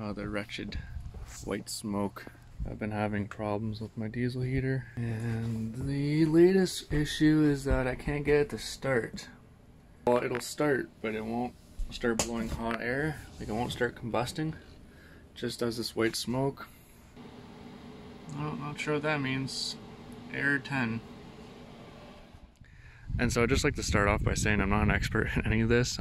uh, the wretched white smoke. I've been having problems with my diesel heater and the latest issue is that I can't get it to start. Well, it'll start, but it won't start blowing hot air. Like it won't start combusting. just does this white smoke. I'm not sure what that means. Error 10. And so I'd just like to start off by saying I'm not an expert in any of this.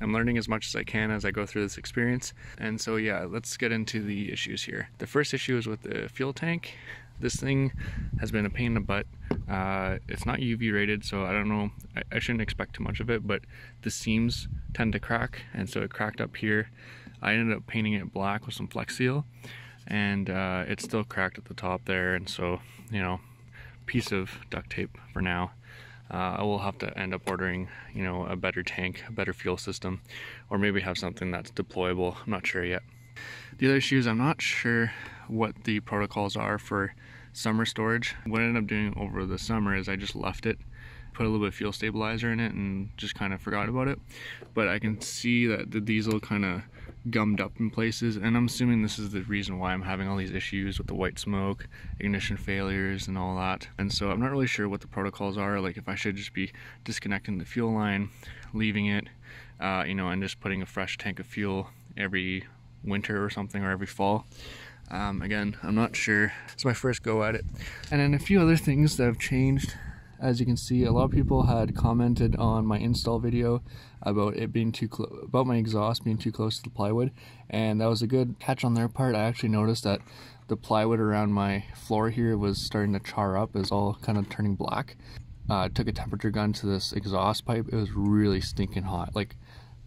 I'm learning as much as I can as I go through this experience. And so yeah, let's get into the issues here. The first issue is with the fuel tank. This thing has been a pain in the butt. Uh, it's not UV rated, so I don't know, I, I, shouldn't expect too much of it, but the seams tend to crack, and so it cracked up here. I ended up painting it black with some Flex Seal, and uh, it's still cracked at the top there, and so, you know, piece of duct tape for now uh, I will have to end up ordering, you know, a better tank, a better fuel system, or maybe have something that's deployable. I'm not sure yet. The other issue is I'm not sure what the protocols are for summer storage. What I ended up doing over the summer is I just left it, put a little bit of fuel stabilizer in it and just kind of forgot about it. But I can see that the diesel kind of gummed up in places and I'm assuming this is the reason why I'm having all these issues with the white smoke, ignition failures and all that. And so I'm not really sure what the protocols are, like if I should just be disconnecting the fuel line, leaving it, uh, you know, and just putting a fresh tank of fuel every winter or something or every fall. Um, again, I'm not sure. It's my first go at it. And then a few other things that have changed as you can see a lot of people had commented on my install video about it being too close about my exhaust being too close to the plywood and that was a good catch on their part. I actually noticed that the plywood around my floor here was starting to char up. Is all kind of turning black. Uh, took a temperature gun to this exhaust pipe. It was really stinking hot like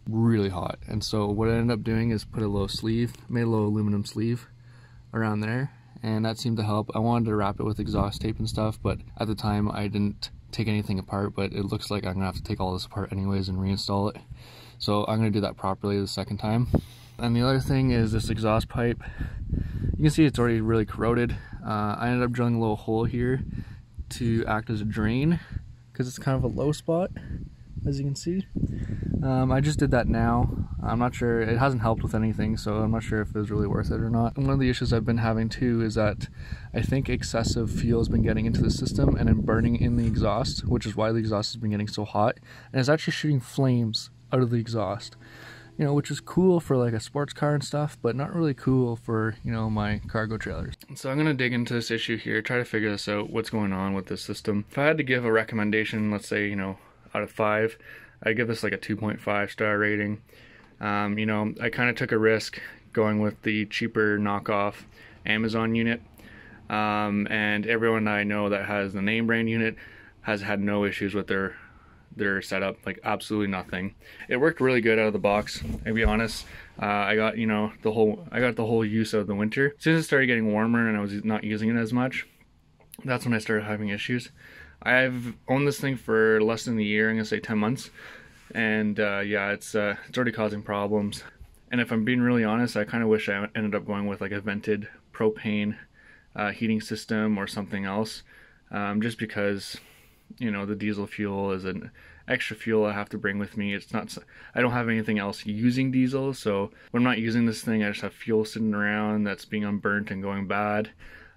really hot. And so what I ended up doing is put a little sleeve made a little aluminum sleeve around there and that seemed to help. I wanted to wrap it with exhaust tape and stuff, but at the time I didn't take anything apart, but it looks like I'm gonna have to take all this apart anyways and reinstall it. So I'm gonna do that properly the second time. And the other thing is this exhaust pipe. You can see it's already really corroded. Uh, I ended up drilling a little hole here to act as a drain because it's kind of a low spot as you can see. Um, I just did that now. I'm not sure, it hasn't helped with anything, so I'm not sure if it was really worth it or not. And one of the issues I've been having too is that I think excessive fuel has been getting into the system and then burning in the exhaust, which is why the exhaust has been getting so hot. And it's actually shooting flames out of the exhaust. You know, which is cool for like a sports car and stuff, but not really cool for, you know, my cargo trailers. So I'm gonna dig into this issue here, try to figure this out, what's going on with this system. If I had to give a recommendation, let's say, you know, out of five. I give this like a 2.5 star rating. Um, you know, I kind of took a risk going with the cheaper knockoff Amazon unit. Um, and everyone I know that has the name brand unit has had no issues with their their setup, like absolutely nothing. It worked really good out of the box. I'll be honest. Uh, I got you know the whole I got the whole use of the winter. As soon as it started getting warmer and I was not using it as much, that's when I started having issues. I've owned this thing for less than a year, I'm gonna say 10 months. And uh, yeah, it's, uh, it's already causing problems. And if I'm being really honest, I kind of wish I ended up going with like a vented propane uh, heating system or something else. Um, just because, you know, the diesel fuel is an extra fuel I have to bring with me. It's not, I don't have anything else using diesel. So when I'm not using this thing, I just have fuel sitting around that's being unburnt and going bad.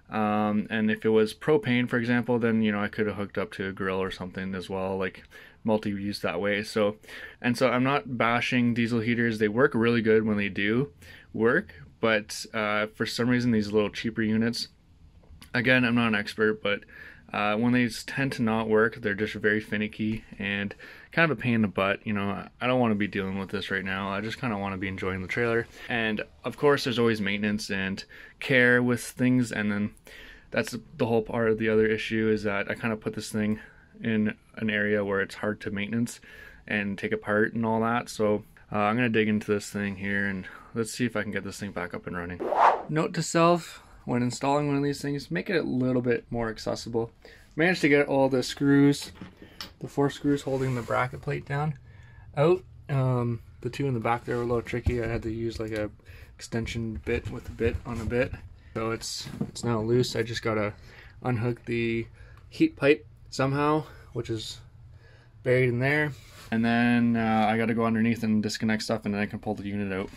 Um, and if it was propane, for example, then you know I could have hooked up to a grill or something as well, like multi-use that way. So, and so I'm not bashing diesel heaters. They work really good when they do work, but uh, for some reason these little cheaper units, again, I'm not an expert, but uh, when they tend to not work, they're just very finicky and kind of a pain in the butt. You know, I don't want to be dealing with this right now. I just kind of want to be enjoying the trailer. And of course, there's always maintenance and care with things. And then that's the whole part of the other issue is that I kind of put this thing in an area where it's hard to maintenance and take apart and all that. So uh, I'm going to dig into this thing here and let's see if I can get this thing back up and running. Note to self, when installing one of these things, make it a little bit more accessible. Managed to get all the screws, the four screws holding the bracket plate down, out. Um, the two in the back there were a little tricky. I had to use like a extension bit with a bit on a bit. So it's it's now loose. I just gotta unhook the heat pipe somehow, which is buried in there. And then uh, I gotta go underneath and disconnect stuff and then I can pull the unit out.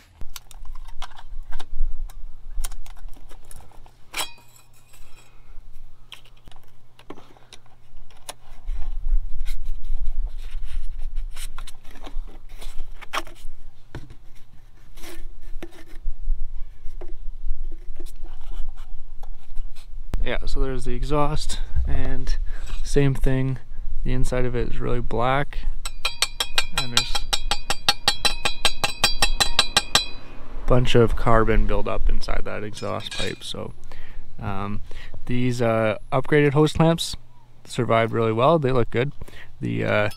yeah, so there's the exhaust and same thing. The inside of it is really black and there's a bunch of carbon buildup inside that exhaust pipe. So um, these uh, upgraded hose clamps survived really well. They look good. The, uh,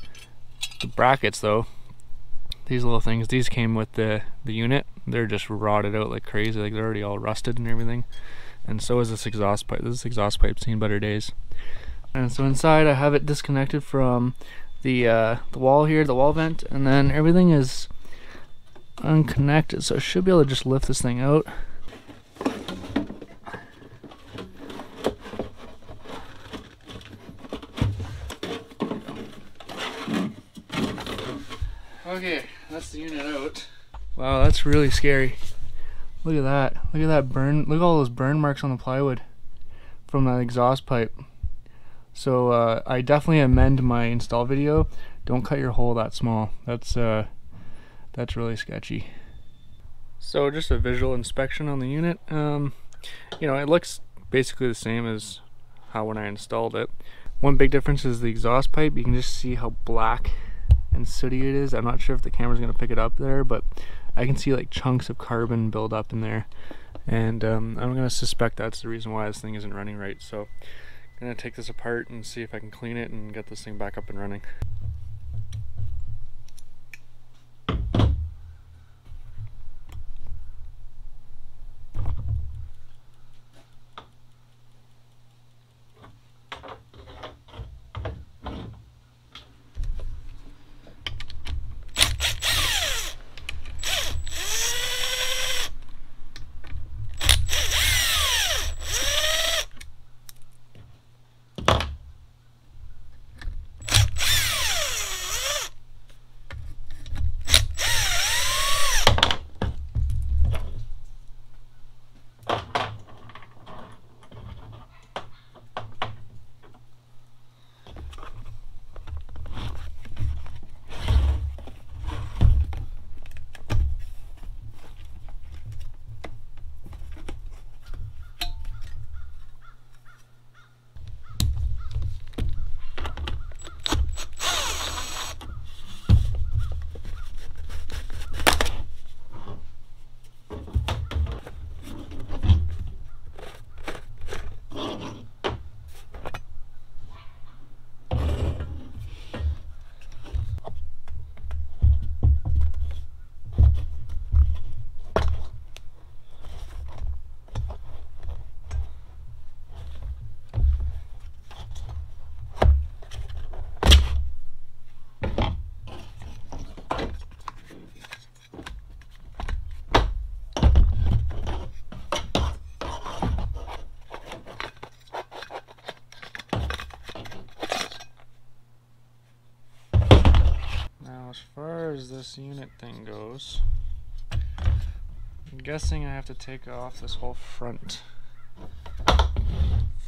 the brackets though, these little things, these came with the, the unit. They're just rotted out like crazy. Like they're already all rusted and everything. And so is this exhaust pipe. This exhaust pipe's seen better days. And so inside I have it disconnected from the uh, the wall here, the wall vent, and then everything is unconnected. So I should be able to just lift this thing out. Okay, that's the unit out. Wow, that's really scary. Look at that. Look at that burn. Look at all those burn marks on the plywood from that exhaust pipe. So uh, I definitely amend my install video. Don't cut your hole that small. That's uh, that's really sketchy. So just a visual inspection on the unit. Um, you know, it looks basically the same as how when I installed it. One big difference is the exhaust pipe. You can just see how black and sooty it is. I'm not sure if the camera's gonna pick it up there, but I can see like chunks of carbon build up in there. And um, I'm gonna suspect that's the reason why this thing isn't running right. So I'm gonna take this apart and see if I can clean it and get this thing back up and running. This unit thing goes, I'm guessing I have to take off this whole front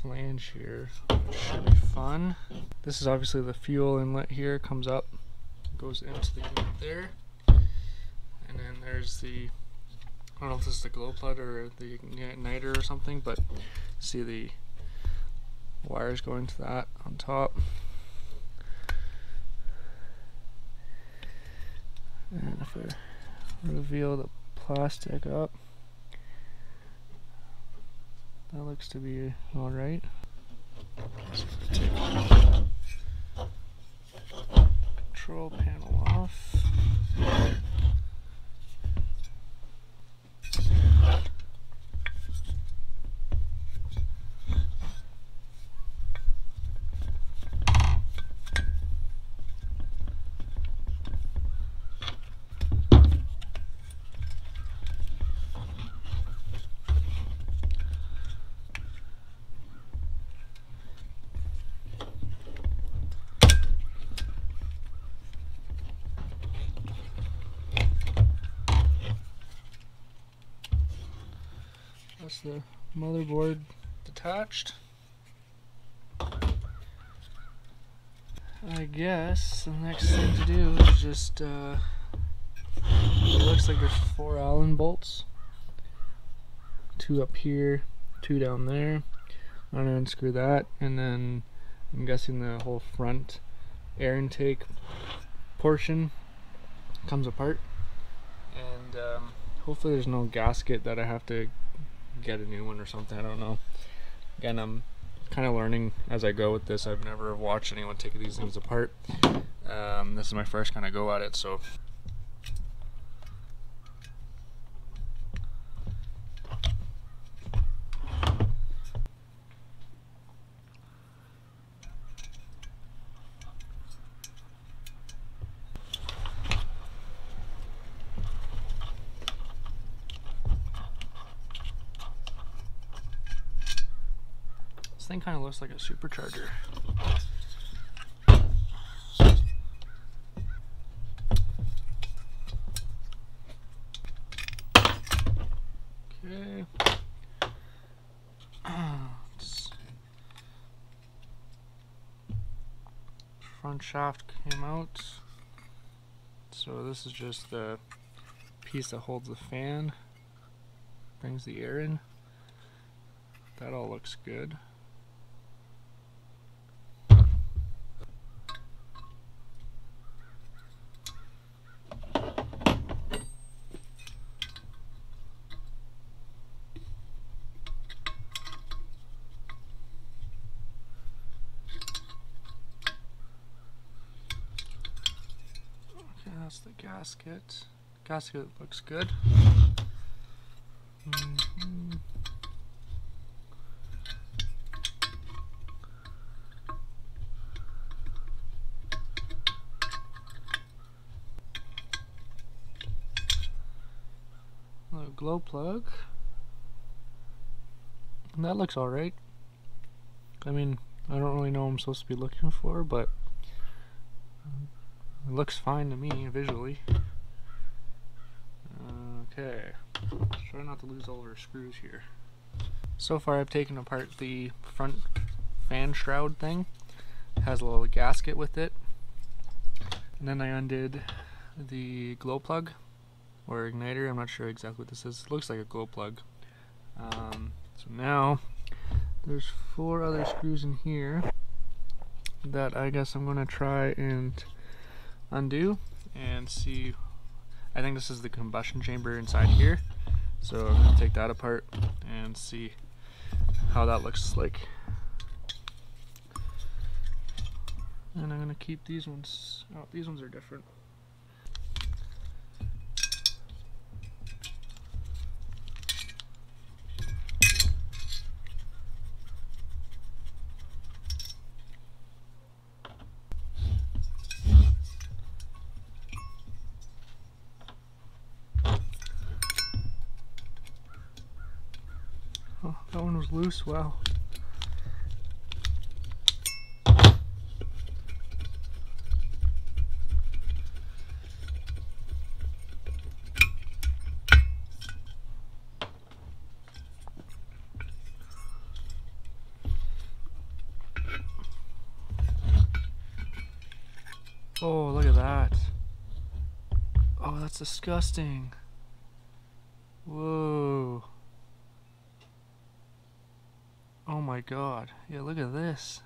flange here, should be fun. This is obviously the fuel inlet here, comes up, goes into the unit there, and then there's the, I don't know if this is the glow plug or the igniter or something, but see the wires going to that on top. I reveal the plastic up, that looks to be alright. Control panel off. That's the motherboard detached. I guess the next thing to do is just, uh, it looks like there's four Allen bolts. Two up here, two down there. I'm gonna unscrew that and then I'm guessing the whole front air intake portion comes apart and um, hopefully there's no gasket that I have to get a new one or something I don't know. Again I'm kind of learning as I go with this. I've never watched anyone take these things apart. Um, this is my first kind of go at it so thing kind of looks like a supercharger. Okay. front shaft came out. So this is just the piece that holds the fan, brings the air in. That all looks good. that's the gasket. Gasket looks good. Mm -hmm. Glow plug. that looks alright. I mean, I don't really know what I'm supposed to be looking for, but looks fine to me visually. Okay, Let's try not to lose all of our screws here. So far I've taken apart the front fan shroud thing. It has a little gasket with it. And then I undid the glow plug or igniter. I'm not sure exactly what this is. It looks like a glow plug. Um, so now there's four other screws in here that I guess I'm going to try and undo and see. I think this is the combustion chamber inside here. So I'm to take that apart and see how that looks like. And I'm to keep these ones oh these ones are different Was loose, wow. Oh, look at that. Oh, that's disgusting. Whoa. Oh my god. Yeah, look at this.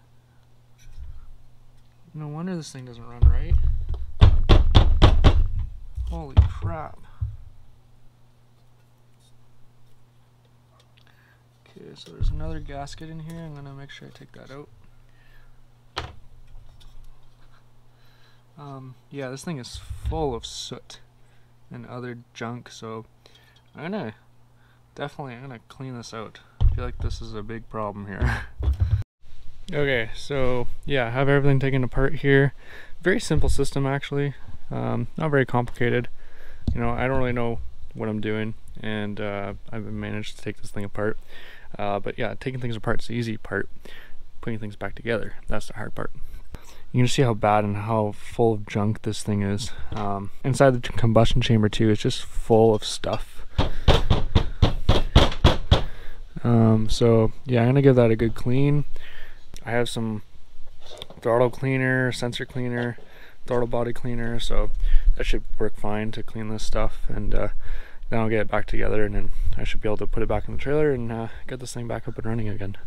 No wonder this thing doesn't run right. Holy crap. Okay, so there's another gasket in here. I'm gonna make sure I take that out. Um, yeah, this thing is full of soot and other junk, so I'm gonna definitely I'm gonna clean this out feel like this is a big problem here. okay, so yeah, I have everything taken apart here. Very simple system actually, um, not very complicated. You know, I don't really know what I'm doing and uh, I've managed to take this thing apart. Uh, but yeah, taking things apart is the easy part. Putting things back together, that's the hard part. You can see how bad and how full of junk this thing is. Um, inside the combustion chamber too, it's just full of stuff. Um, so yeah, I'm gonna give that a good clean. I have some throttle cleaner, sensor cleaner, throttle body cleaner, so that should work fine to clean this stuff. And uh, then I'll get it back together, and then I should be able to put it back in the trailer and uh, get this thing back up and running again.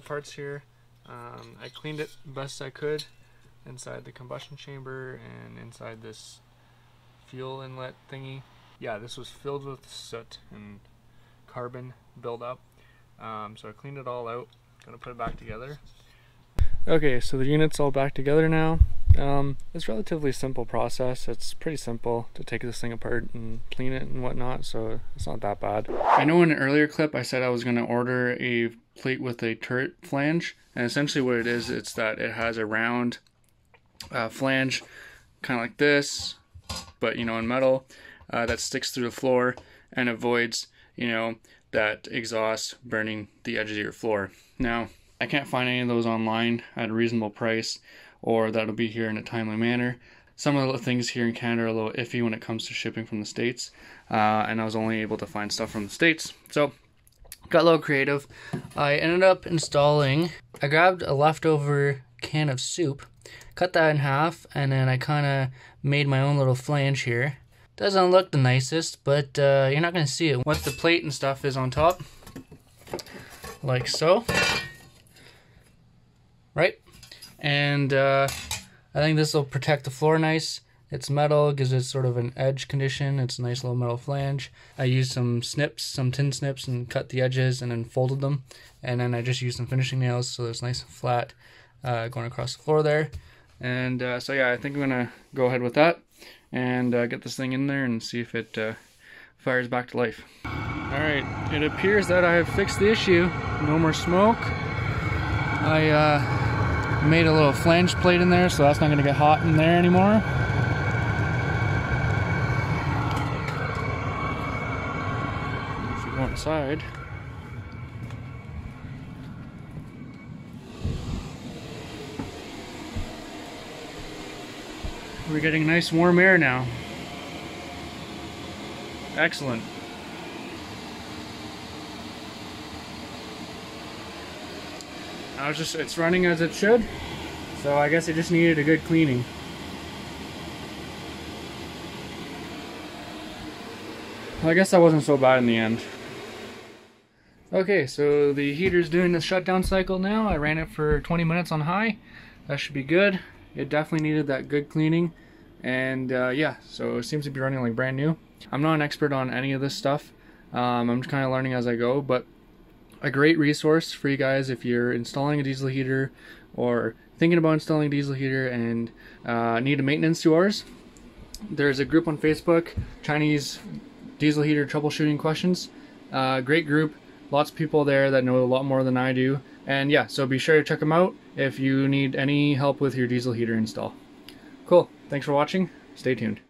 Parts here. Um, I cleaned it best I could inside the combustion chamber and inside this fuel inlet thingy. Yeah, this was filled with soot and carbon buildup. Um, so I cleaned it all out. Gonna put it back together. Okay, so the unit's all back together now. Um, it's relatively simple process. It's pretty simple to take this thing apart and clean it and whatnot, so it's not that bad. I know in an earlier clip I said I was going to order a plate with a turret flange, and essentially what it is, it's that it has a round uh, flange, kind of like this, but you know in metal, uh, that sticks through the floor and avoids you know that exhaust burning the edges of your floor. Now I can't find any of those online at a reasonable price or that'll be here in a timely manner. Some of the things here in Canada are a little iffy when it comes to shipping from the States, uh, and I was only able to find stuff from the States. So, got a little creative. I ended up installing, I grabbed a leftover can of soup, cut that in half, and then I kind of made my own little flange here. Doesn't look the nicest, but uh, you're not going to see it. What the plate and stuff is on top, like so. Right? And uh, I think this will protect the floor nice. It's metal, gives it sort of an edge condition. It's a nice little metal flange. I used some snips, some tin snips, and cut the edges and then folded them. And then I just used some finishing nails so it's nice and flat uh, going across the floor there. And uh, so yeah, I think I'm gonna go ahead with that and uh, get this thing in there and see if it uh, fires back to life. All right, it appears that I have fixed the issue. No more smoke. I uh, made a little flange plate in there so that's not going to get hot in there anymore. If you go inside. We're getting nice warm air now. Excellent. I was just, it's running as it should. So I guess it just needed a good cleaning. I guess that wasn't so bad in the end. Okay, so the heater's doing the shutdown cycle now. I ran it for 20 minutes on high. That should be good. It definitely needed that good cleaning. And uh, yeah, so it seems to be running like brand new. I'm not an expert on any of this stuff. Um, I'm just kind of learning as I go, but a great resource for you guys if you're installing a diesel heater or thinking about installing a diesel heater and uh, need a maintenance to ours. There's a group on Facebook, Chinese diesel heater troubleshooting questions. Uh, great group, lots of people there that know a lot more than I do. And yeah, so be sure to check them out if you need any help with your diesel heater install. Cool, thanks for watching, stay tuned.